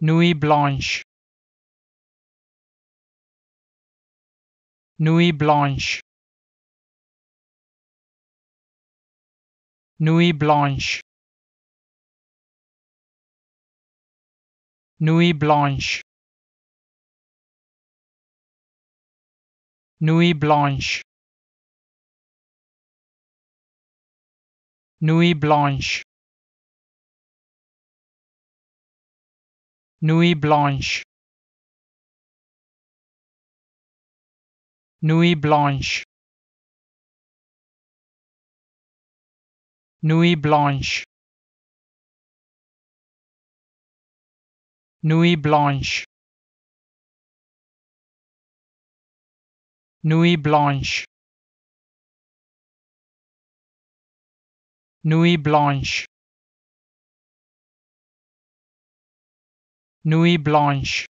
Nuit blanche. Nuit blanche. Nuit blanche. Nuit blanche. Nuit blanche. Nuit blanche Nuit blanche. Nuit blanche. Nuit blanche. Nuit blanche. Nuit blanche. Nuit blanche Nuit blanche